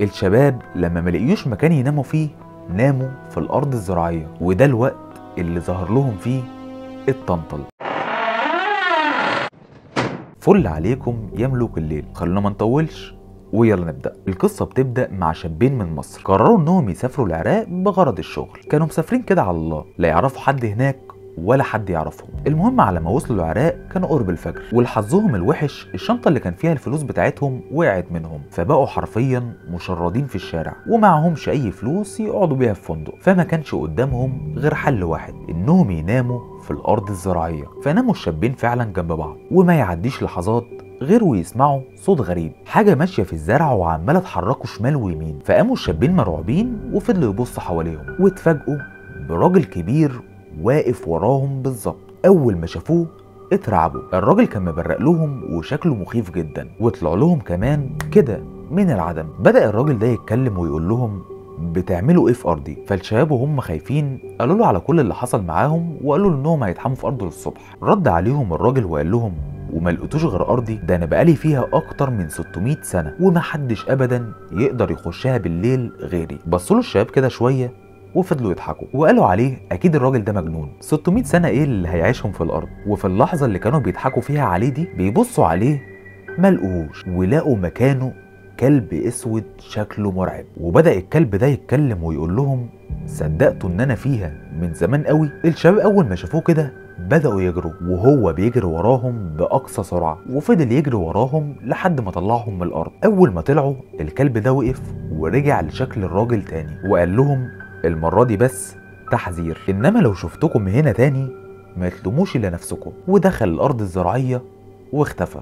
الشباب لما ما لقيوش مكان يناموا فيه ناموا في الأرض الزراعية وده الوقت اللي ظهر لهم فيه الطنطل. فل عليكم يا ملوك الليل. خلونا ما نطولش. ويلا نبدأ. القصة بتبدأ مع شابين من مصر. قرروا إنهم يسافروا العراق بغرض الشغل. كانوا مسافرين كده على الله. لا يعرفوا حد هناك ولا حد يعرفهم. المهم على ما وصلوا العراق كانوا قرب الفجر ولحظهم الوحش الشنطة اللي كان فيها الفلوس بتاعتهم وقعت منهم فبقوا حرفيا مشردين في الشارع ومعهمش أي فلوس يقعدوا بيها في فندق فما كانش قدامهم غير حل واحد إنهم يناموا في الأرض الزراعية. فناموا الشابين فعلا جنب بعض وما يعديش لحظات غير ويسمعوا صوت غريب حاجة ماشية في الزرع وعمالة تحركوا شمال ويمين فقاموا الشابين مرعوبين وفضلوا يبصوا حواليهم واتفاجئوا براجل كبير واقف وراهم بالظبط. أول ما شافوه اترعبوا. الراجل كان مبرق لهم وشكله مخيف جدا. وطلع لهم كمان كده من العدم. بدأ الراجل ده يتكلم ويقول لهم بتعملوا إيه في أرضي؟ فالشباب وهم خايفين قالوا له على كل اللي حصل معاهم وقالوا له إنهم هيتحموا في ارضه للصبح. رد عليهم الراجل وقال لهم وما لقيتوش غير أرضي. ده أنا بقالي فيها أكتر من 600 سنة ومحدش ابدا يقدر يخشها بالليل غيري. بصوا له الشباب كده شوية وفضلوا يضحكوا وقالوا عليه أكيد الراجل ده مجنون. 600 سنة إيه اللي هيعيشهم في الأرض؟ وفي اللحظة اللي كانوا بيضحكوا فيها عليه دي بيبصوا عليه ما لقوهوش ولقوا مكانه كلب أسود شكله مرعب. وبدأ الكلب ده يتكلم ويقول لهم صدقتوا إن أنا فيها من زمان قوي؟ الشباب أول ما شافوه كده بدأوا يجروا وهو بيجري وراهم بأقصى سرعة. وفضل يجري وراهم لحد ما طلعهم من الأرض. أول ما طلعوا الكلب ده وقف ورجع لشكل الراجل تاني وقال لهم المرة دي بس تحذير. إنما لو شفتكم هنا تاني ما تلوموش إلا نفسكم. ودخل الأرض الزراعية واختفى.